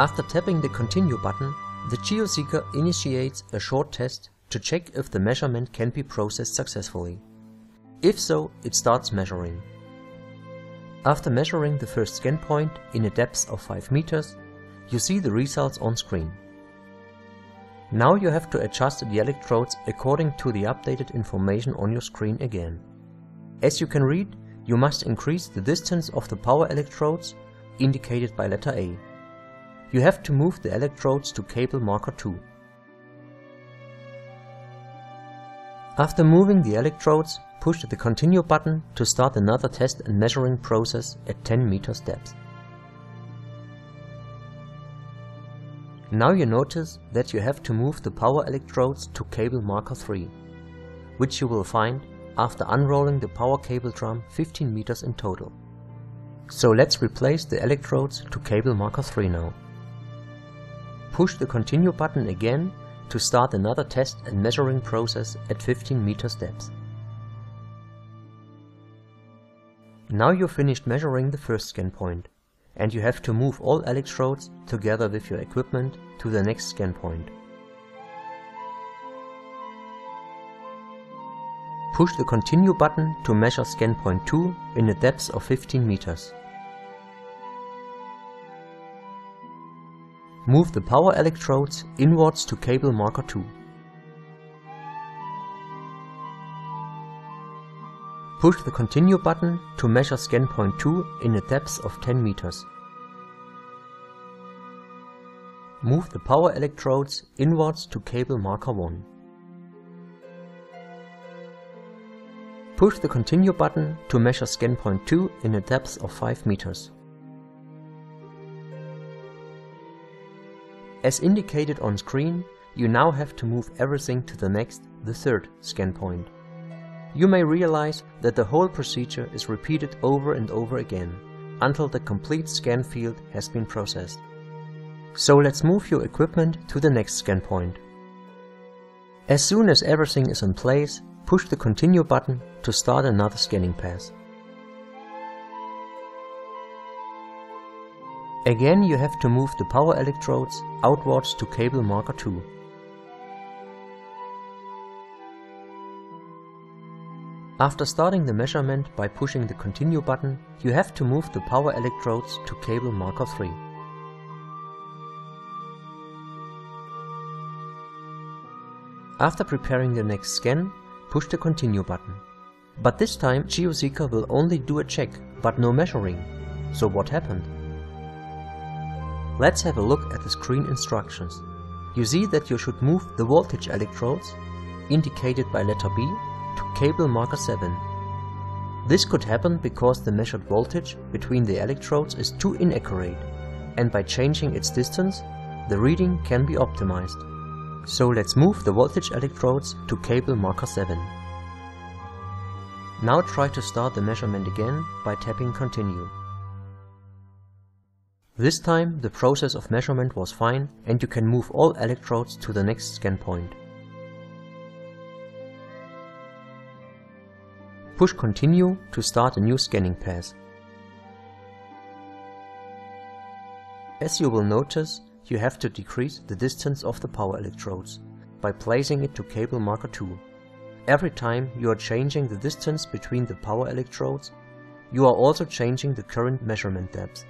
After tapping the Continue button, the GeoSeeker initiates a short test to check if the measurement can be processed successfully. If so, it starts measuring. After measuring the first scan point in a depth of 5 meters, you see the results on screen. Now you have to adjust the electrodes according to the updated information on your screen again. As you can read, you must increase the distance of the power electrodes, indicated by letter A. You have to move the electrodes to cable marker 2. After moving the electrodes, push the Continue button to start another test and measuring process at 10 meters depth. Now you notice that you have to move the power electrodes to cable marker 3, which you will find after unrolling the power cable drum 15 meters in total. So let's replace the electrodes to cable marker 3 now. Push the Continue button again to start another test and measuring process at 15 meters depth. Now you've finished measuring the first scan point, and you have to move all electrodes together with your equipment to the next scan point. Push the Continue button to measure scan point 2 in a depth of 15 meters. Move the power electrodes inwards to cable marker 2. Push the Continue button to measure scan point 2 in a depth of 10 meters. Move the power electrodes inwards to cable marker 1. Push the Continue button to measure scan point 2 in a depth of 5 meters. As indicated on screen, you now have to move everything to the next, the third, scan point. You may realize that the whole procedure is repeated over and over again, until the complete scan field has been processed. So let's move your equipment to the next scan point. As soon as everything is in place, push the Continue button to start another scanning pass. Again you have to move the power electrodes outwards to cable marker 2. After starting the measurement by pushing the Continue button, you have to move the power electrodes to cable marker 3. After preparing the next scan, push the Continue button. But this time GeoSeeker will only do a check, but no measuring. So what happened? Let's have a look at the screen instructions. You see that you should move the voltage electrodes, indicated by letter B, to cable marker 7. This could happen because the measured voltage between the electrodes is too inaccurate, and by changing its distance, the reading can be optimized. So let's move the voltage electrodes to cable marker 7. Now try to start the measurement again by tapping continue. This time the process of measurement was fine and you can move all electrodes to the next scan point. Push continue to start a new scanning pass. As you will notice, you have to decrease the distance of the power electrodes by placing it to cable marker 2. Every time you are changing the distance between the power electrodes, you are also changing the current measurement depth.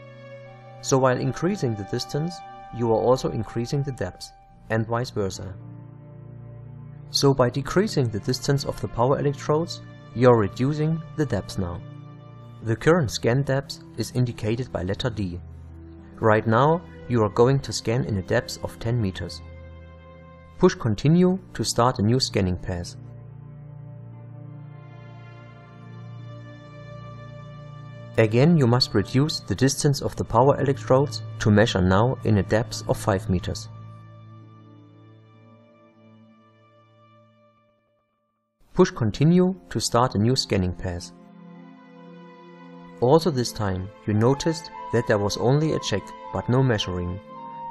So while increasing the distance, you are also increasing the depth, and vice versa. So by decreasing the distance of the power electrodes, you are reducing the depth now. The current scan depth is indicated by letter D. Right now, you are going to scan in a depth of 10 meters. Push continue to start a new scanning pass. Again you must reduce the distance of the power electrodes to measure now in a depth of 5 meters. Push continue to start a new scanning pass. Also this time you noticed that there was only a check but no measuring.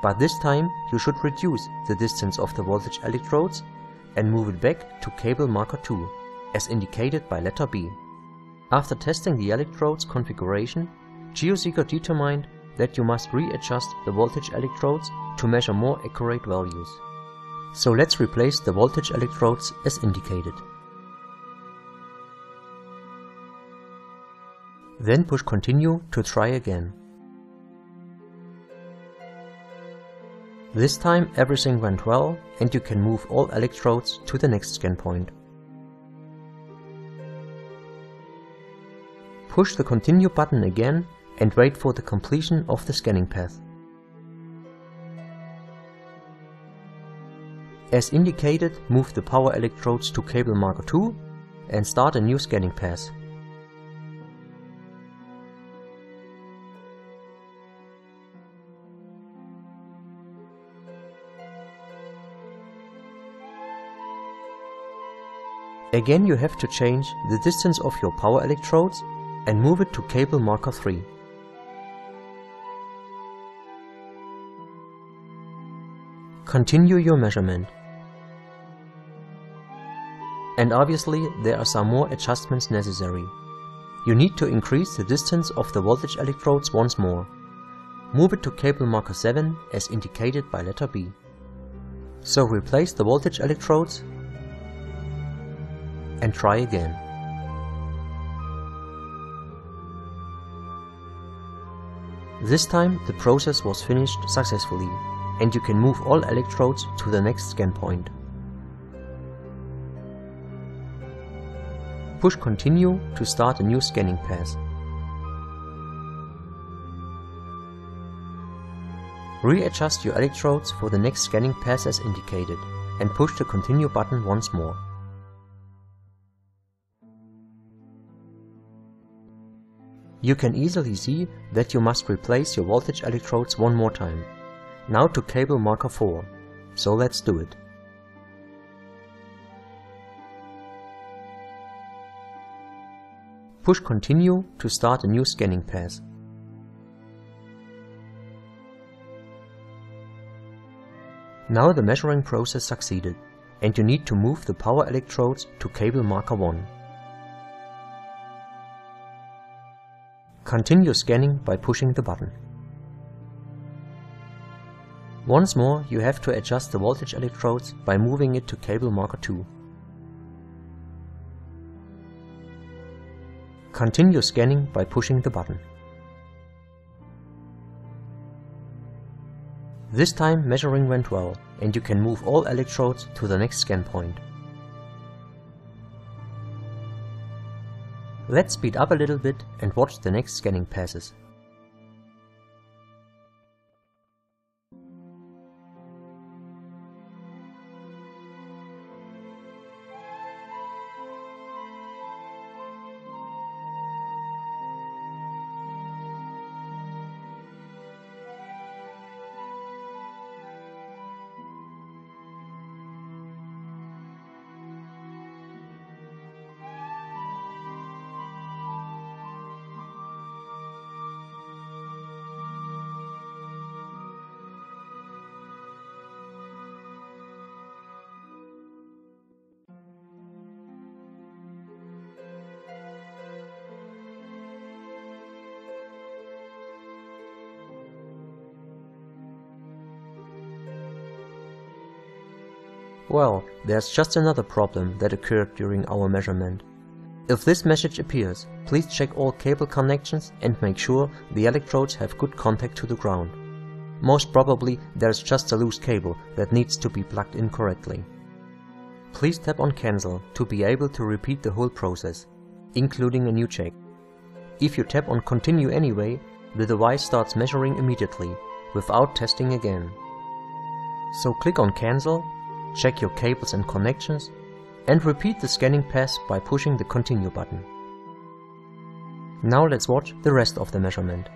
But this time you should reduce the distance of the voltage electrodes and move it back to cable marker 2 as indicated by letter B. After testing the electrode's configuration, GeoSeeker determined that you must readjust the voltage electrodes to measure more accurate values. So let's replace the voltage electrodes as indicated. Then push continue to try again. This time everything went well and you can move all electrodes to the next scan point. Push the continue button again and wait for the completion of the scanning path. As indicated, move the power electrodes to cable marker 2 and start a new scanning path. Again you have to change the distance of your power electrodes and move it to cable marker 3. Continue your measurement. And obviously there are some more adjustments necessary. You need to increase the distance of the voltage electrodes once more. Move it to cable marker 7 as indicated by letter B. So replace the voltage electrodes and try again. This time the process was finished successfully and you can move all electrodes to the next scan point. Push continue to start a new scanning path. Readjust your electrodes for the next scanning path as indicated and push the continue button once more. You can easily see that you must replace your voltage electrodes one more time. Now to cable marker 4. So let's do it. Push continue to start a new scanning path. Now the measuring process succeeded and you need to move the power electrodes to cable marker 1. Continue scanning by pushing the button. Once more you have to adjust the voltage electrodes by moving it to cable marker 2. Continue scanning by pushing the button. This time measuring went well and you can move all electrodes to the next scan point. Let's speed up a little bit and watch the next scanning passes. Well, there's just another problem that occurred during our measurement. If this message appears, please check all cable connections and make sure the electrodes have good contact to the ground. Most probably there's just a loose cable that needs to be plugged in correctly. Please tap on cancel to be able to repeat the whole process, including a new check. If you tap on continue anyway, the device starts measuring immediately, without testing again. So click on cancel check your cables and connections, and repeat the scanning pass by pushing the continue button. Now let's watch the rest of the measurement.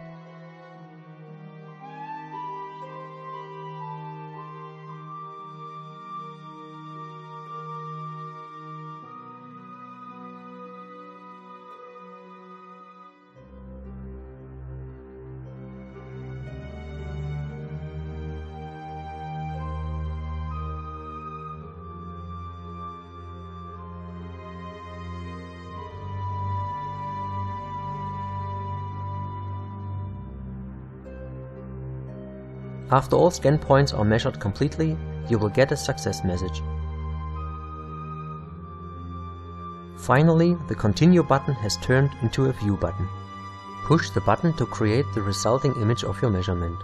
After all scan points are measured completely, you will get a success message. Finally, the Continue button has turned into a View button. Push the button to create the resulting image of your measurement.